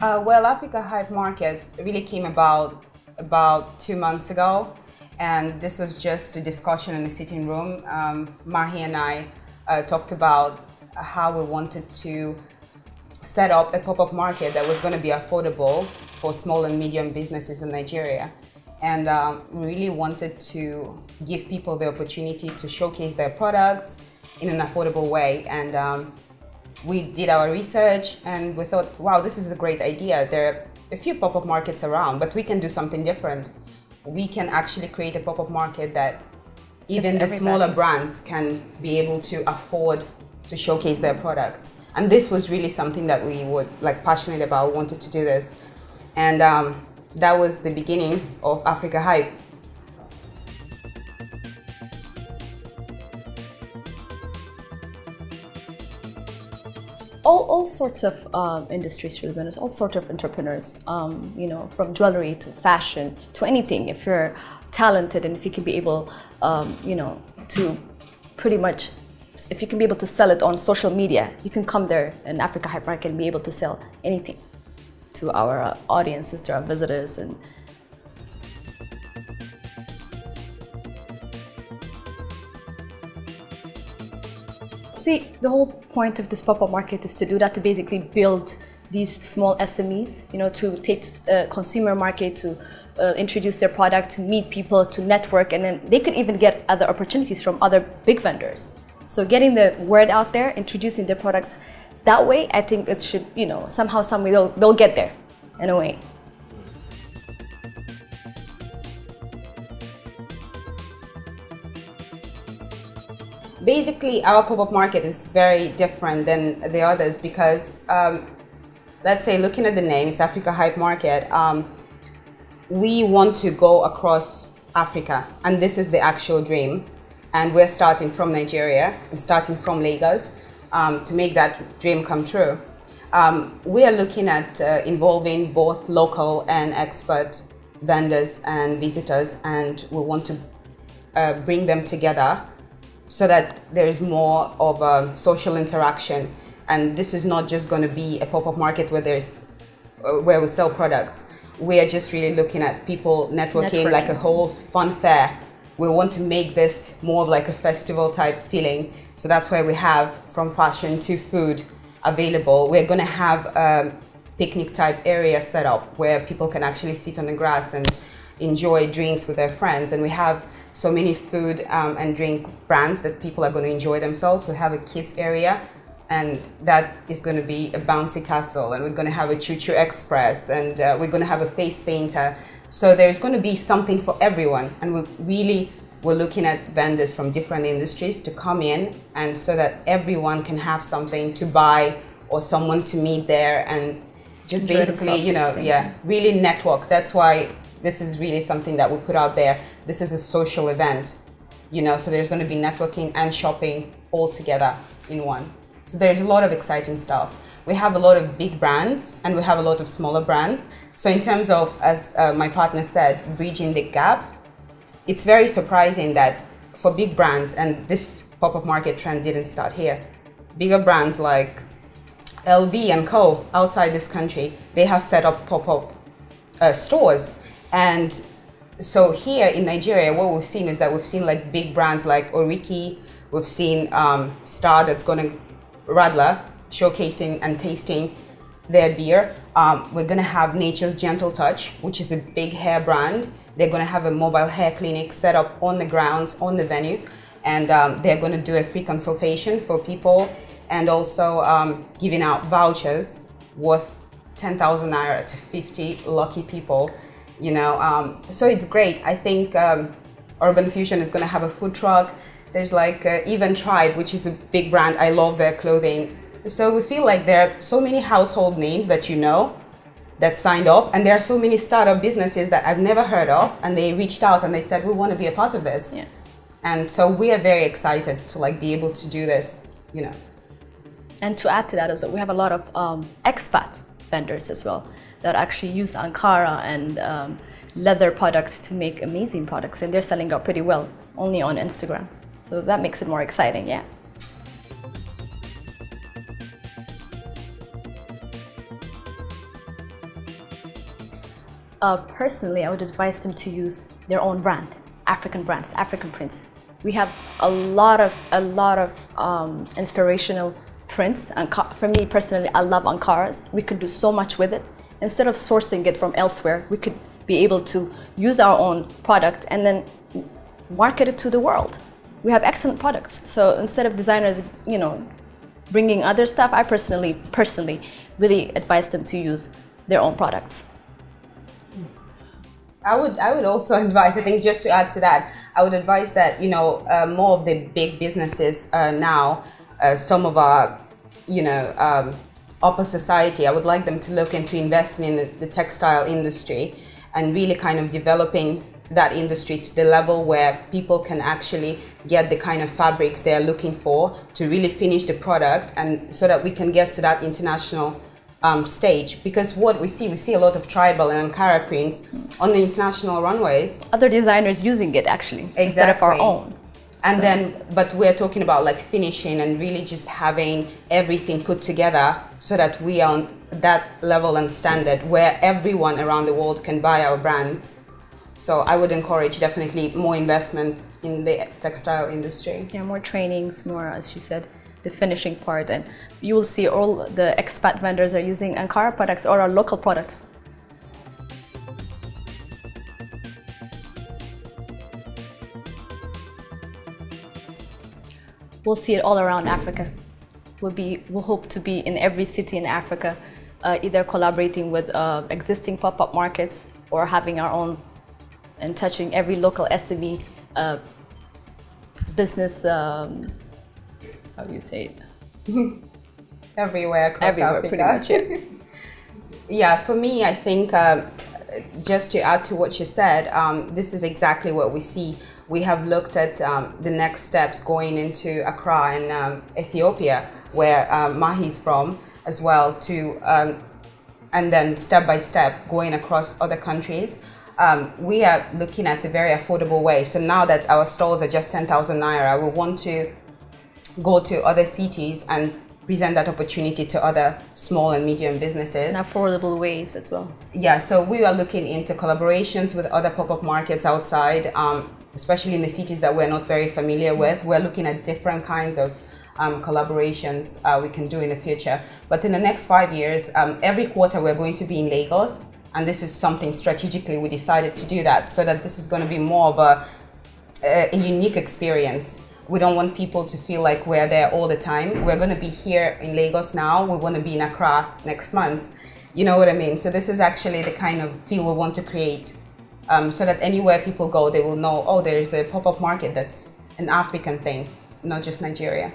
Uh, well, Africa Hype Market really came about about two months ago, and this was just a discussion in the sitting room. Um, Mahi and I uh, talked about how we wanted to set up a pop-up market that was going to be affordable for small and medium businesses in Nigeria. And um, really wanted to give people the opportunity to showcase their products in an affordable way. And um, we did our research and we thought, wow, this is a great idea. There are a few pop-up markets around, but we can do something different. We can actually create a pop-up market that even the smaller brands can be able to afford to showcase their products. And this was really something that we were like passionate about, wanted to do this. And um, that was the beginning of Africa Hype. All, all sorts of um, industries really business, all sorts of entrepreneurs, um, you know, from jewelry to fashion to anything. If you're talented and if you can be able, um, you know, to pretty much, if you can be able to sell it on social media, you can come there in Africa Hype Market and be able to sell anything to our uh, audiences, to our visitors, and see, the whole point of this pop-up market is to do that, to basically build these small SMEs, you know, to take uh, consumer market to uh, introduce their product, to meet people, to network, and then they could even get other opportunities from other big vendors. So getting the word out there, introducing their products that way, I think it should, you know, somehow, some way they'll, they'll get there in a way. Basically our pop-up market is very different than the others because um, let's say looking at the name it's africa hype market um, we want to go across africa and this is the actual dream. And we're starting from nigeria and starting from lagos um, to make that dream come true. Um, we are looking at uh, involving both local and expert vendors and visitors and we want to uh, bring them together so that there is more of a social interaction. And this is not just going to be a pop-up market where there's uh, where we sell products. We are just really looking at people networking, networking, like a whole fun fair. We want to make this more of like a festival type feeling. So that's where we have from fashion to food available. We're going to have a picnic type area set up where people can actually sit on the grass and enjoy drinks with their friends. And we have so many food um, and drink brands that people are going to enjoy themselves. We have a kids area and that is going to be a bouncy castle. And we're going to have a choo-choo express and uh, we're going to have a face painter. So there's going to be something for everyone. And we really we're looking at vendors from different industries to come in and so that everyone can have something to buy or someone to meet there and just Enjoy basically you know yeah really network. That's why this is really something that we put out there. This is a social event, you know, so there's going to be networking and shopping all together in one. So there's a lot of exciting stuff. We have a lot of big brands and we have a lot of smaller brands. So in terms of, as uh, my partner said, bridging the gap, it's very surprising that for big brands, and this pop-up market trend didn't start here, bigger brands like LV and Co. outside this country, they have set up pop-up uh, stores and so here in Nigeria, what we've seen is that we've seen like big brands like Oriki, we've seen um, Star that's going to Radler showcasing and tasting their beer. Um, we're going to have Nature's Gentle Touch, which is a big hair brand. They're going to have a mobile hair clinic set up on the grounds, on the venue. And um, they're going to do a free consultation for people and also um, giving out vouchers worth 10,000 naira to 50 lucky people you know. Um, so it's great. I think um, Urban Fusion is going to have a food truck. There's like uh, even Tribe, which is a big brand. I love their clothing. So we feel like there are so many household names that you know that signed up, and there are so many startup businesses that I've never heard of, and they reached out and they said we want to be a part of this. Yeah. And so we are very excited to like be able to do this, you know. And to add to that, also we have a lot of um, expat vendors as well that actually use Ankara and um, leather products to make amazing products and they're selling out pretty well only on Instagram. So that makes it more exciting, yeah. Uh, personally, I would advise them to use their own brand, African brands, African prints. We have a lot of a lot of um, inspirational prints, and for me personally, I love Ankaras. We could do so much with it. Instead of sourcing it from elsewhere, we could be able to use our own product and then market it to the world. We have excellent products. So instead of designers, you know, bringing other stuff, I personally, personally, really advise them to use their own products. I would I would also advise I think just to add to that I would advise that you know uh, more of the big businesses uh, now uh, some of our you know um, upper society. I would like them to look into investing in the, the textile industry and really kind of developing that industry to the level where people can actually get the kind of fabrics they're looking for to really finish the product and so that we can get to that international um, stage. Because what we see we see a lot of tribal and ankara prints on the international runways. Other designers using it actually exactly. instead of our own and then but we're talking about like finishing and really just having everything put together so that we are on that level and standard where everyone around the world can buy our brands so I would encourage definitely more investment in the textile industry. Yeah, more trainings, more, as you said, the finishing part. And you will see all the expat vendors are using Ankara products or our local products. We'll see it all around Africa. We'll, be, we'll hope to be in every city in Africa, uh, either collaborating with uh, existing pop-up markets or having our own and touching every local SME uh, business. Um, how do you say it? Everywhere across Everywhere, Africa. pretty much. Yeah. yeah, for me, I think. Just to add to what you said, um, this is exactly what we see. We have looked at um, the next steps going into Accra and um, Ethiopia, where um, Mahi's from, as well, to um, and then step by step going across other countries um, we are looking at a very affordable way. So now that our stores are just 10,000 naira, we want to go to other cities and present that opportunity to other small and medium businesses. In affordable ways as well. Yeah, so we are looking into collaborations with other pop-up markets outside, um, especially in the cities that we're not very familiar with. We're looking at different kinds of um, collaborations uh, we can do in the future. But in the next five years, um, every quarter we're going to be in Lagos and this is something strategically we decided to do that so that this is going to be more of a, a, unique experience we don't want people to feel like we're there all the time. We're going to be here in lagos now. We want to be in accra next month. You know what i mean? So this is actually the kind of feel we want to create um, so that anywhere people go they will know oh there's a pop-up market that's an african thing not just nigeria